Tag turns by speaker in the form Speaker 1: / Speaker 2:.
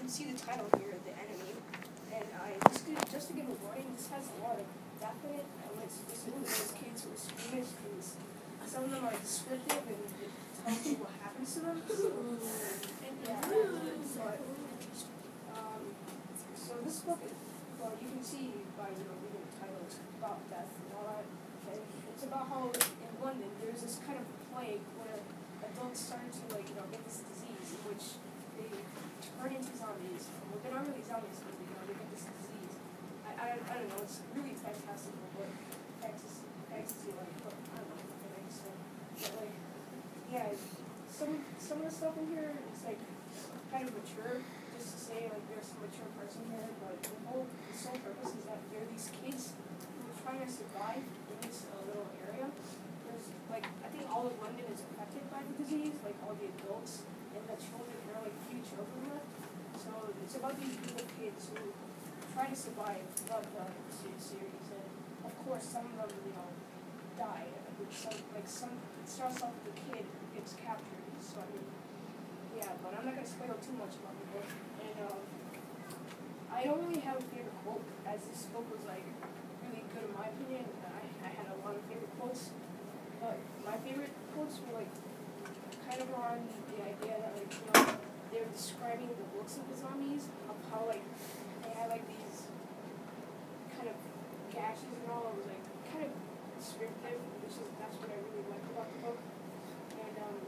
Speaker 1: can see the title here, The Enemy. And I just to, just to give a warning, this has a lot of death in it. I went specifically those kids who are squeamish because some of them are descriptive and it tells you what happens to them. So, and yeah, but um, so this book is well, you can see by you know reading the title, it's about death and all that. And it's about how in London there's this kind of plague where adults start to like you know get this disease in which they turn into zombies. Well, they're not really zombies, but you know they get this disease. I, I, I don't know. It's really fantastical, but ecstasy like, but I don't know. I think so. But like, yeah, some some of the stuff in here is like kind of mature. Just to say like there's a mature person here, but the whole the sole purpose is that there are these kids who are trying to survive in this uh, little area. There's like I think all of London is affected by the disease, like all the adults and the children. Are like few children left. So it's about these little kids who try to survive throughout the se- series, and of course some of them, you know, die. Like some, like some, it starts off with a kid who gets captured. So I mean, yeah, but I'm not gonna spoil too much about the book. And um, I don't really have a favorite quote, as this book was like really good in my opinion. I, I had a lot of favorite quotes, but my favorite quotes were like kind of around the idea that like you know they were describing the looks of the zombies, questions and all, it was like kind of descriptive, which is that's what I really like about the book. And um,